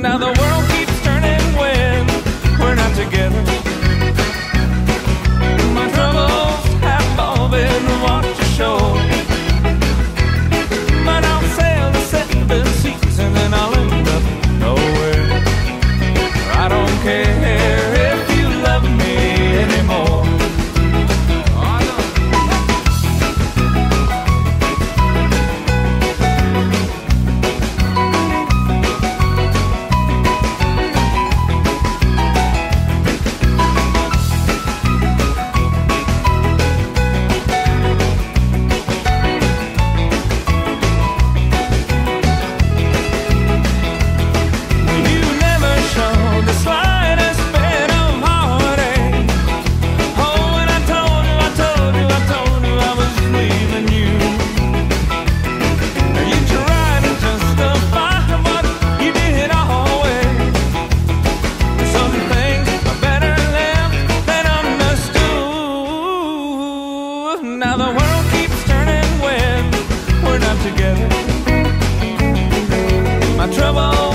Now the world keeps turning when we're not together. Now the world keeps turning when we're not together. My trouble.